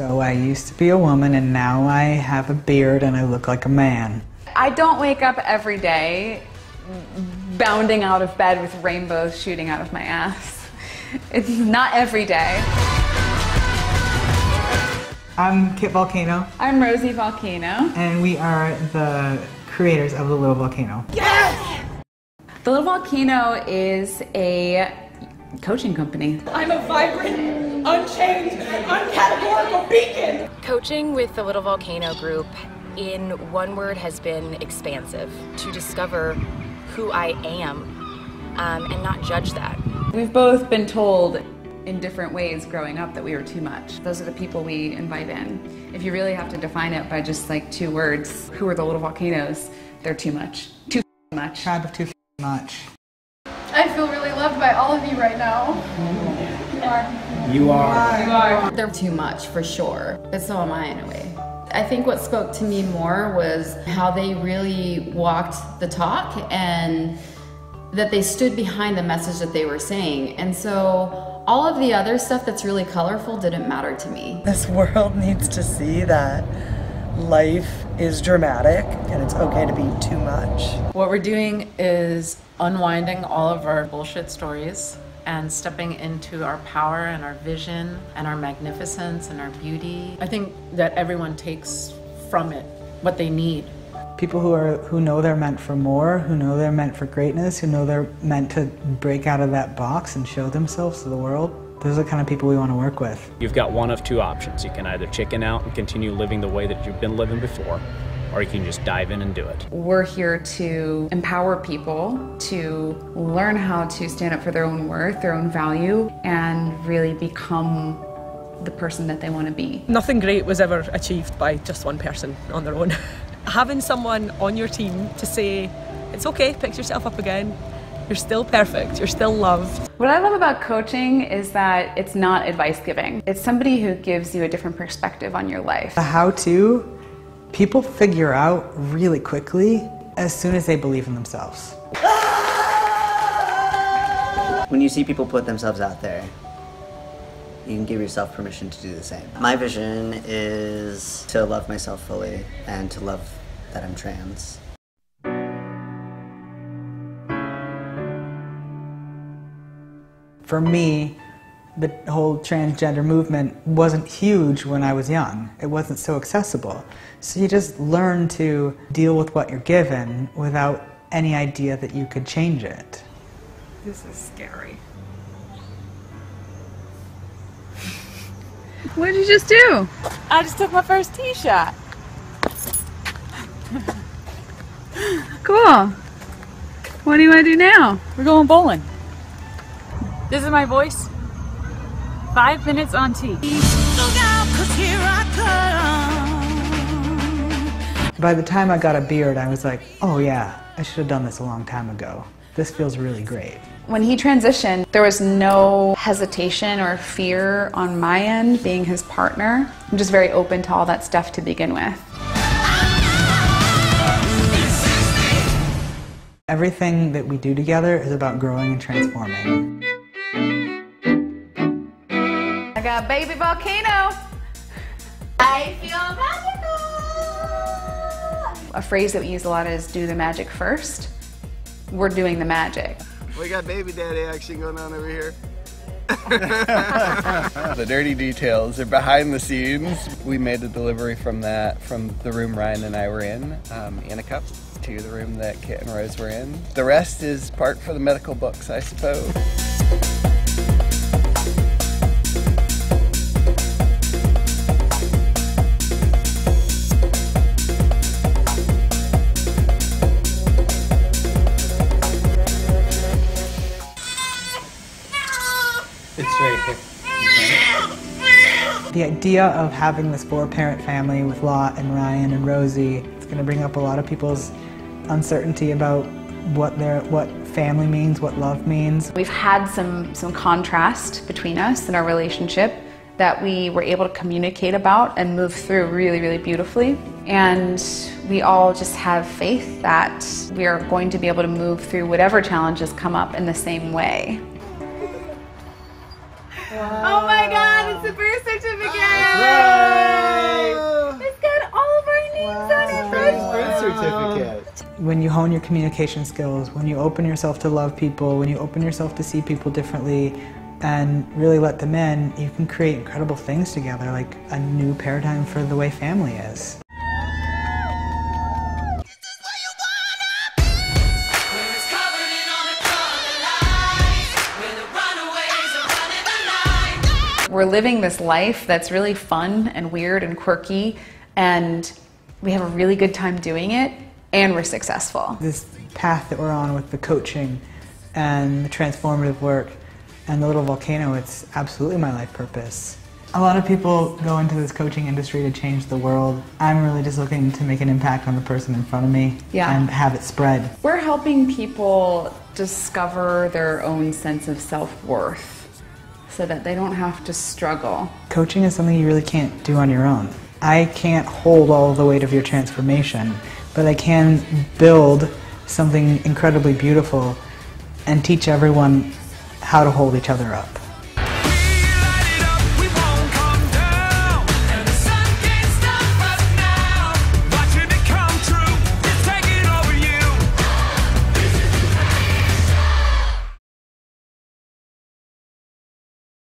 So I used to be a woman and now I have a beard and I look like a man. I don't wake up every day bounding out of bed with rainbows shooting out of my ass. It's not every day. I'm Kit Volcano I'm Rosie Volcano. and we are the creators of The Little Volcano. Yes! The Little Volcano is a coaching company. I'm a vibrant, unchained, uncategorical beacon. Coaching with the Little Volcano Group, in one word, has been expansive to discover who I am um, and not judge that. We've both been told in different ways growing up that we were too much. Those are the people we invite in. If you really have to define it by just like two words, who are the little volcanoes? They're too much. Too much. Tribe of too much. I feel really loved by all of you right now. You are. You are. They're too much for sure, but so am I in a way. I think what spoke to me more was how they really walked the talk and that they stood behind the message that they were saying. And so all of the other stuff that's really colorful didn't matter to me. This world needs to see that life is dramatic and it's okay to be too much. What we're doing is unwinding all of our bullshit stories and stepping into our power and our vision and our magnificence and our beauty. I think that everyone takes from it what they need. People who are who know they're meant for more, who know they're meant for greatness, who know they're meant to break out of that box and show themselves to the world. Those are the kind of people we want to work with. You've got one of two options. You can either chicken out and continue living the way that you've been living before, or you can just dive in and do it. We're here to empower people to learn how to stand up for their own worth, their own value, and really become the person that they want to be. Nothing great was ever achieved by just one person on their own. Having someone on your team to say, it's okay, pick yourself up again. You're still perfect. You're still loved. What I love about coaching is that it's not advice giving. It's somebody who gives you a different perspective on your life. The how to, people figure out really quickly as soon as they believe in themselves. When you see people put themselves out there, you can give yourself permission to do the same. My vision is to love myself fully and to love that I'm trans. For me, the whole transgender movement wasn't huge when I was young. It wasn't so accessible. So you just learn to deal with what you're given without any idea that you could change it. This is scary. What did you just do? I just took my first T shot. Cool. What do you want to do now? We're going bowling. This is my voice. Five minutes on T. By the time I got a beard, I was like, oh yeah, I should have done this a long time ago. This feels really great. When he transitioned, there was no hesitation or fear on my end being his partner. I'm just very open to all that stuff to begin with. Everything that we do together is about growing and transforming. I got baby volcano. I feel magical. A phrase that we use a lot is do the magic first. We're doing the magic. We got baby daddy action going on over here. the dirty details are behind the scenes. We made a delivery from that, from the room Ryan and I were in, um, in a cup, to the room that Kit and Rose were in. The rest is part for the medical books, I suppose. It's right here. The idea of having this four-parent family with Lot and Ryan and Rosie, it's going to bring up a lot of people's uncertainty about what their what family means, what love means. We've had some some contrast between us in our relationship that we were able to communicate about and move through really really beautifully. And we all just have faith that we are going to be able to move through whatever challenges come up in the same way. Oh my god, it's the birth certificate! It's got all of our names on it. birth certificate. When you hone your communication skills, when you open yourself to love people, when you open yourself to see people differently, and really let them in, you can create incredible things together, like a new paradigm for the way family is. We're living this life that's really fun and weird and quirky, and we have a really good time doing it, and we're successful. This path that we're on with the coaching and the transformative work and the little volcano, it's absolutely my life purpose. A lot of people go into this coaching industry to change the world. I'm really just looking to make an impact on the person in front of me Yeah. and have it spread. We're helping people discover their own sense of self worth so that they don't have to struggle. Coaching is something you really can't do on your own. I can't hold all the weight of your transformation, but I can build something incredibly beautiful and teach everyone how to hold each other up.